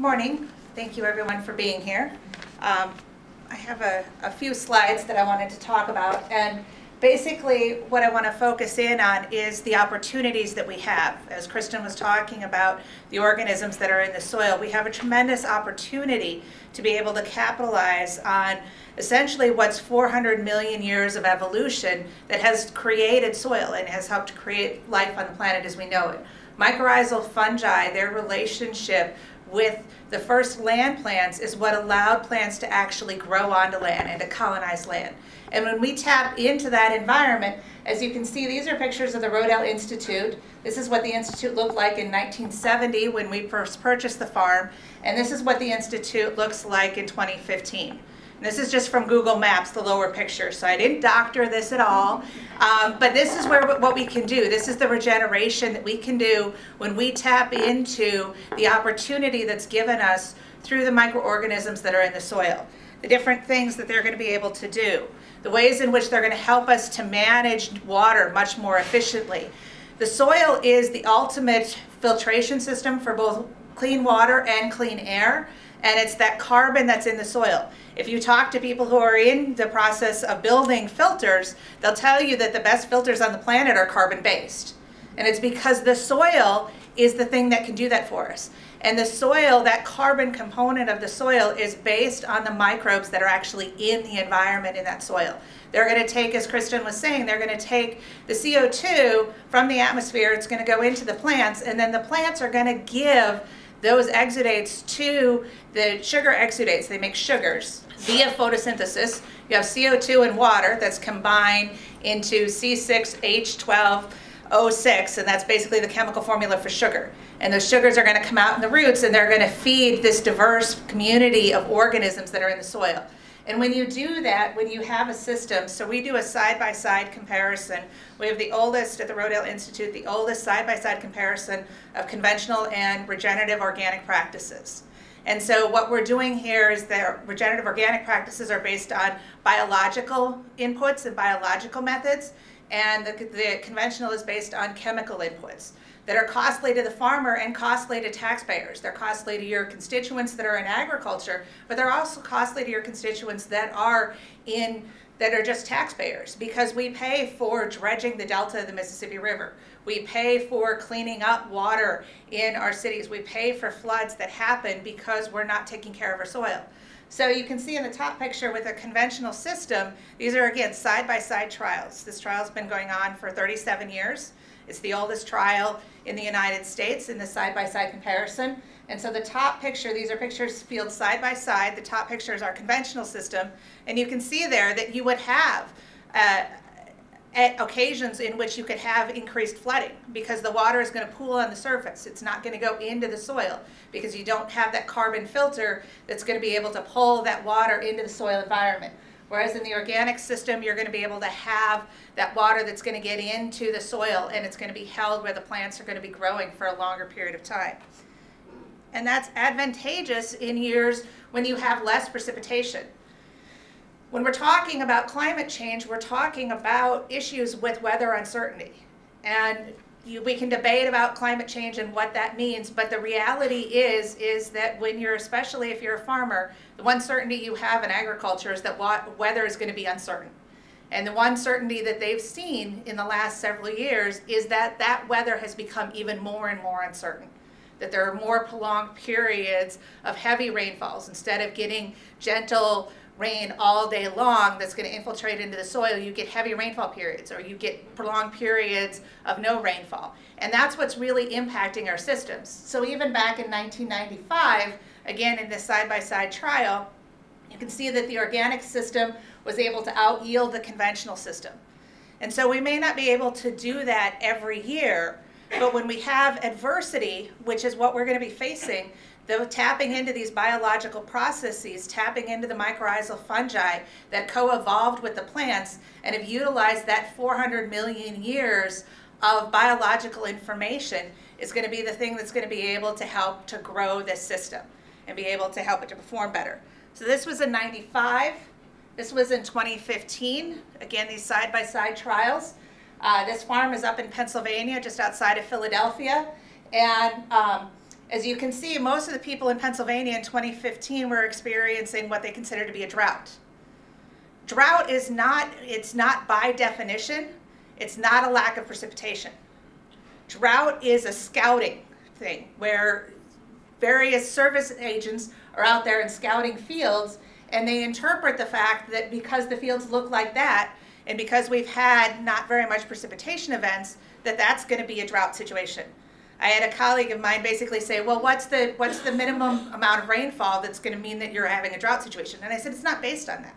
Morning. Thank you everyone for being here. Um, I have a, a few slides that I wanted to talk about and basically what I want to focus in on is the opportunities that we have. As Kristen was talking about the organisms that are in the soil, we have a tremendous opportunity to be able to capitalize on essentially what's 400 million years of evolution that has created soil and has helped create life on the planet as we know it. Mycorrhizal fungi, their relationship with the first land plants is what allowed plants to actually grow onto land and to colonize land. And when we tap into that environment, as you can see, these are pictures of the Rodale Institute. This is what the Institute looked like in 1970 when we first purchased the farm. And this is what the Institute looks like in 2015. This is just from Google Maps, the lower picture. So I didn't doctor this at all. Um, but this is where what we can do. This is the regeneration that we can do when we tap into the opportunity that's given us through the microorganisms that are in the soil. The different things that they're going to be able to do. The ways in which they're going to help us to manage water much more efficiently. The soil is the ultimate filtration system for both clean water and clean air and it's that carbon that's in the soil. If you talk to people who are in the process of building filters, they'll tell you that the best filters on the planet are carbon based. And it's because the soil is the thing that can do that for us. And the soil, that carbon component of the soil is based on the microbes that are actually in the environment in that soil. They're going to take, as Kristen was saying, they're going to take the CO2 from the atmosphere, it's going to go into the plants, and then the plants are going to give those exudates to the sugar exudates. They make sugars via photosynthesis. You have CO2 and water that's combined into C6H12O6, and that's basically the chemical formula for sugar. And those sugars are going to come out in the roots, and they're going to feed this diverse community of organisms that are in the soil. And when you do that, when you have a system, so we do a side-by-side -side comparison. We have the oldest at the Rodale Institute, the oldest side-by-side -side comparison of conventional and regenerative organic practices. And so what we're doing here is that regenerative organic practices are based on biological inputs and biological methods, and the, the conventional is based on chemical inputs that are costly to the farmer and costly to taxpayers. They're costly to your constituents that are in agriculture, but they're also costly to your constituents that are in that are just taxpayers because we pay for dredging the delta of the Mississippi River. We pay for cleaning up water in our cities. We pay for floods that happen because we're not taking care of our soil. So you can see in the top picture with a conventional system, these are again side-by-side -side trials. This trial's been going on for 37 years. It's the oldest trial in the United States in the side-by-side -side comparison. And so the top picture, these are pictures field side by side. The top picture is our conventional system. And you can see there that you would have uh, occasions in which you could have increased flooding because the water is going to pool on the surface. It's not going to go into the soil because you don't have that carbon filter that's going to be able to pull that water into the soil environment. Whereas in the organic system, you're going to be able to have that water that's going to get into the soil and it's going to be held where the plants are going to be growing for a longer period of time. And that's advantageous in years when you have less precipitation. When we're talking about climate change, we're talking about issues with weather uncertainty. And you, we can debate about climate change and what that means, but the reality is, is that when you're, especially if you're a farmer, the one certainty you have in agriculture is that weather is going to be uncertain. And the one certainty that they've seen in the last several years is that that weather has become even more and more uncertain. That there are more prolonged periods of heavy rainfalls instead of getting gentle rain all day long that's going to infiltrate into the soil, you get heavy rainfall periods or you get prolonged periods of no rainfall. And that's what's really impacting our systems. So even back in 1995, again in this side-by-side -side trial, you can see that the organic system was able to out yield the conventional system. And so we may not be able to do that every year, but when we have adversity, which is what we're going to be facing, though tapping into these biological processes, tapping into the mycorrhizal fungi that co-evolved with the plants and have utilized that 400 million years of biological information is going to be the thing that's going to be able to help to grow this system and be able to help it to perform better. So this was in 95. This was in 2015. Again, these side-by-side -side trials. Uh, this farm is up in Pennsylvania, just outside of Philadelphia. And um, As you can see, most of the people in Pennsylvania in 2015 were experiencing what they consider to be a drought. Drought is not, it's not by definition, it's not a lack of precipitation. Drought is a scouting thing where various service agents are out there and scouting fields and they interpret the fact that because the fields look like that and because we've had not very much precipitation events, that that's going to be a drought situation. I had a colleague of mine basically say, well, what's the, what's the minimum amount of rainfall that's going to mean that you're having a drought situation? And I said, it's not based on that.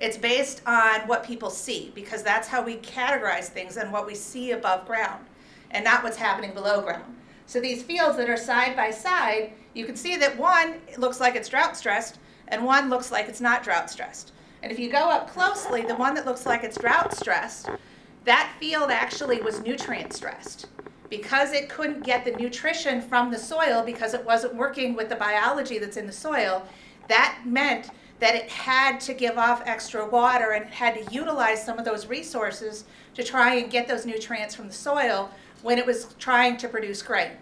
It's based on what people see because that's how we categorize things and what we see above ground and not what's happening below ground. So these fields that are side by side, you can see that one looks like it's drought stressed and one looks like it's not drought stressed. And if you go up closely, the one that looks like it's drought stressed, that field actually was nutrient stressed because it couldn't get the nutrition from the soil because it wasn't working with the biology that's in the soil, that meant that it had to give off extra water and it had to utilize some of those resources to try and get those nutrients from the soil when it was trying to produce grain.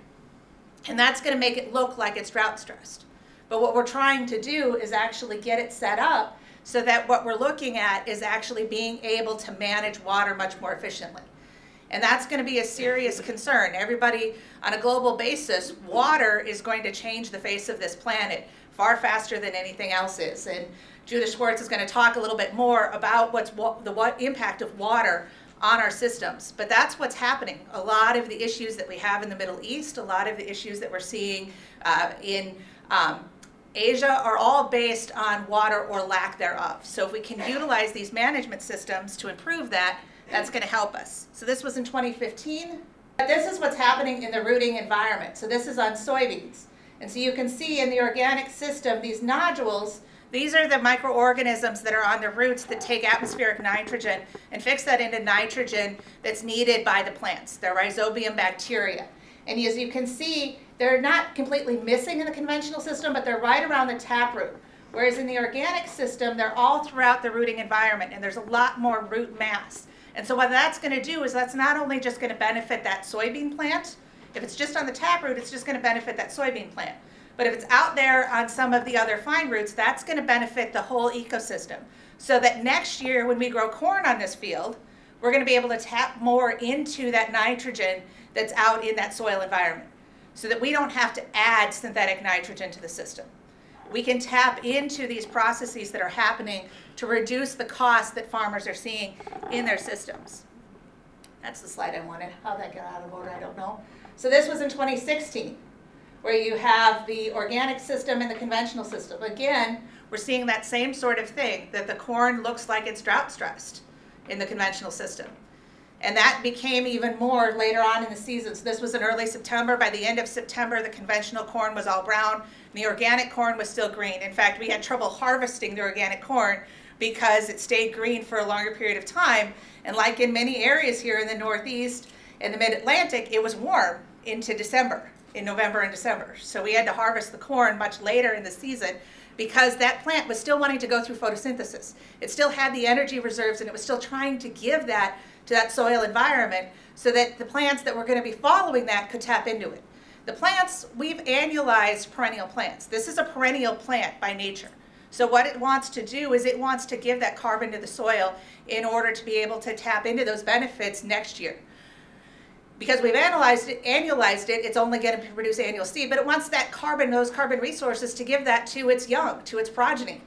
And that's going to make it look like it's drought stressed. But what we're trying to do is actually get it set up so that what we're looking at is actually being able to manage water much more efficiently. And that's going to be a serious concern. Everybody, on a global basis, water is going to change the face of this planet far faster than anything else is. And Judith Schwartz is going to talk a little bit more about what's the what impact of water on our systems. But that's what's happening. A lot of the issues that we have in the Middle East, a lot of the issues that we're seeing uh, in um, Asia are all based on water or lack thereof. So if we can utilize these management systems to improve that, that's going to help us. So this was in 2015. This is what's happening in the rooting environment. So this is on soybeans. And so you can see in the organic system, these nodules, these are the microorganisms that are on the roots that take atmospheric nitrogen and fix that into nitrogen that's needed by the plants. They're rhizobium bacteria. And as you can see, they're not completely missing in the conventional system, but they're right around the taproot. Whereas in the organic system, they're all throughout the rooting environment, and there's a lot more root mass. And so what that's going to do is that's not only just going to benefit that soybean plant, if it's just on the taproot, it's just going to benefit that soybean plant. But if it's out there on some of the other fine roots, that's going to benefit the whole ecosystem. So that next year when we grow corn on this field, we're going to be able to tap more into that nitrogen that's out in that soil environment so that we don't have to add synthetic nitrogen to the system. We can tap into these processes that are happening to reduce the cost that farmers are seeing in their systems. That's the slide I wanted. How that got out of order, I don't know. So this was in 2016, where you have the organic system and the conventional system. Again, we're seeing that same sort of thing, that the corn looks like it's drought stressed in the conventional system. And that became even more later on in the season. So this was in early September. By the end of September, the conventional corn was all brown. And the organic corn was still green. In fact, we had trouble harvesting the organic corn because it stayed green for a longer period of time. And like in many areas here in the Northeast and the Mid-Atlantic, it was warm into December, in November and December. So we had to harvest the corn much later in the season because that plant was still wanting to go through photosynthesis. It still had the energy reserves and it was still trying to give that to that soil environment so that the plants that were going to be following that could tap into it. The plants, we've annualized perennial plants. This is a perennial plant by nature. So what it wants to do is it wants to give that carbon to the soil in order to be able to tap into those benefits next year. Because we've analyzed it, annualized it, it's only going to produce annual seed, but it wants that carbon, those carbon resources to give that to its young, to its progeny.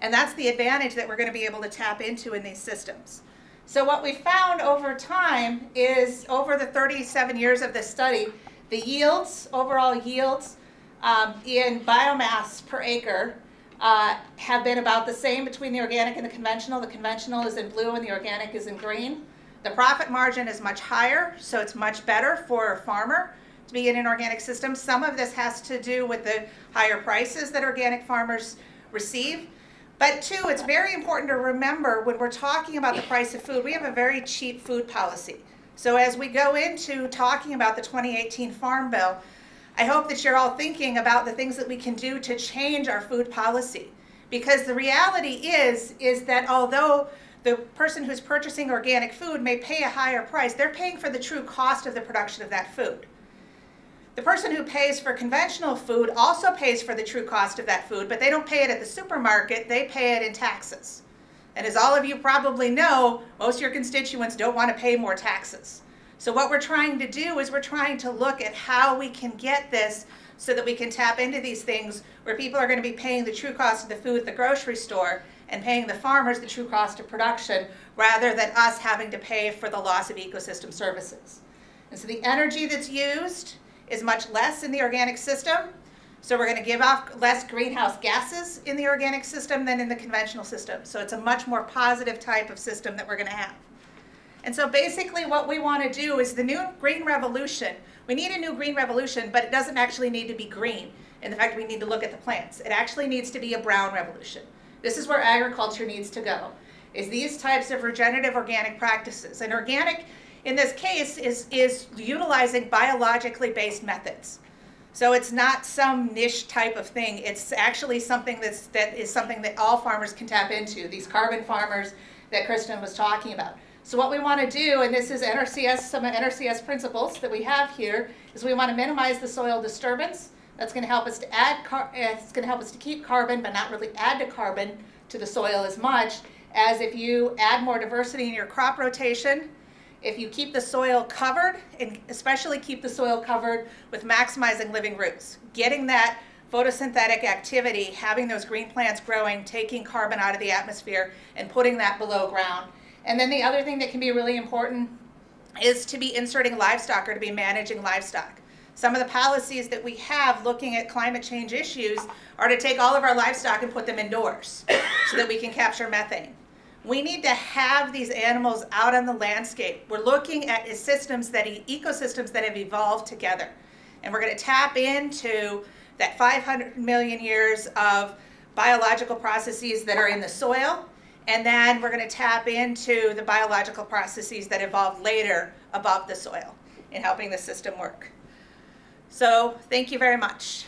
And that's the advantage that we're going to be able to tap into in these systems. So what we found over time is over the 37 years of this study, the yields, overall yields um, in biomass per acre uh, have been about the same between the organic and the conventional. The conventional is in blue and the organic is in green. The profit margin is much higher, so it's much better for a farmer to be in an organic system. Some of this has to do with the higher prices that organic farmers receive. But two, it's very important to remember when we're talking about the price of food, we have a very cheap food policy. So as we go into talking about the 2018 Farm Bill, I hope that you're all thinking about the things that we can do to change our food policy. Because the reality is, is that although the person who's purchasing organic food may pay a higher price, they're paying for the true cost of the production of that food. The person who pays for conventional food also pays for the true cost of that food, but they don't pay it at the supermarket, they pay it in taxes. And as all of you probably know, most of your constituents don't want to pay more taxes. So what we're trying to do is we're trying to look at how we can get this so that we can tap into these things where people are going to be paying the true cost of the food at the grocery store and paying the farmers the true cost of production rather than us having to pay for the loss of ecosystem services. And so the energy that's used is much less in the organic system. So we're going to give off less greenhouse gases in the organic system than in the conventional system. So it's a much more positive type of system that we're going to have. And so basically what we want to do is the new green revolution, we need a new green revolution, but it doesn't actually need to be green. In the fact, we need to look at the plants. It actually needs to be a brown revolution. This is where agriculture needs to go, is these types of regenerative organic practices. And organic, in this case, is, is utilizing biologically based methods. So it's not some niche type of thing. It's actually something that's, that is something that all farmers can tap into, these carbon farmers that Kristen was talking about. So what we want to do, and this is NRCS, some NRCS principles that we have here, is we want to minimize the soil disturbance. That's going to help us to add, eh, it's going to help us to keep carbon, but not really add to carbon to the soil as much as if you add more diversity in your crop rotation, if you keep the soil covered, and especially keep the soil covered with maximizing living roots, getting that photosynthetic activity, having those green plants growing, taking carbon out of the atmosphere, and putting that below ground. And then the other thing that can be really important is to be inserting livestock or to be managing livestock. Some of the policies that we have looking at climate change issues are to take all of our livestock and put them indoors so that we can capture methane. We need to have these animals out on the landscape. We're looking at systems that ecosystems that have evolved together. And we're going to tap into that 500 million years of biological processes that are in the soil. And then we're going to tap into the biological processes that evolved later above the soil in helping the system work. So thank you very much.